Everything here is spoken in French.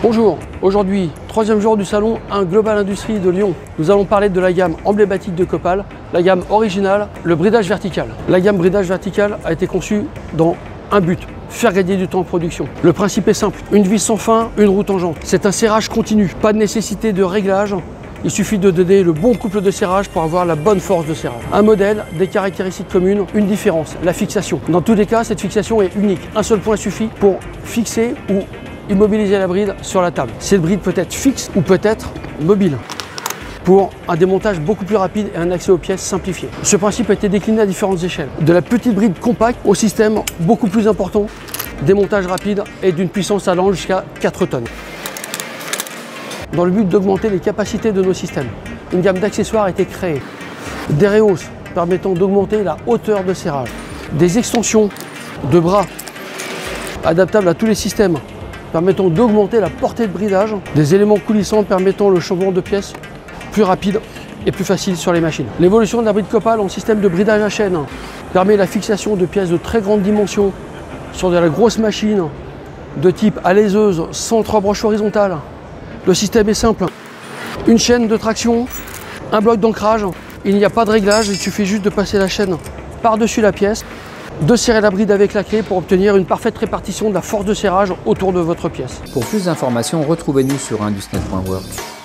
Bonjour, aujourd'hui, troisième jour du salon 1 Global Industrie de Lyon. Nous allons parler de la gamme emblématique de Copal, la gamme originale, le bridage vertical. La gamme bridage vertical a été conçue dans un but, faire gagner du temps en production. Le principe est simple, une vis sans fin, une roue tangente. C'est un serrage continu, pas de nécessité de réglage, il suffit de donner le bon couple de serrage pour avoir la bonne force de serrage. Un modèle, des caractéristiques communes, une différence, la fixation. Dans tous les cas, cette fixation est unique. Un seul point suffit pour fixer ou immobiliser la bride sur la table. Cette bride peut être fixe ou peut être mobile pour un démontage beaucoup plus rapide et un accès aux pièces simplifié. Ce principe a été décliné à différentes échelles, de la petite bride compacte au système beaucoup plus important, démontage rapide et d'une puissance allant jusqu'à 4 tonnes. Dans le but d'augmenter les capacités de nos systèmes, une gamme d'accessoires a été créée. Des rehausses permettant d'augmenter la hauteur de serrage, des extensions de bras adaptables à tous les systèmes permettant d'augmenter la portée de bridage, des éléments coulissants permettant le changement de pièces plus rapide et plus facile sur les machines. L'évolution de la bride Copal en système de bridage à chaîne permet la fixation de pièces de très grande dimension sur de la grosse machine de type alaiseuse sans trois broches horizontales. Le système est simple. Une chaîne de traction, un bloc d'ancrage. Il n'y a pas de réglage, il suffit juste de passer la chaîne par-dessus la pièce de serrer la bride avec la clé pour obtenir une parfaite répartition de la force de serrage autour de votre pièce. Pour plus d'informations, retrouvez-nous sur indusnet.work.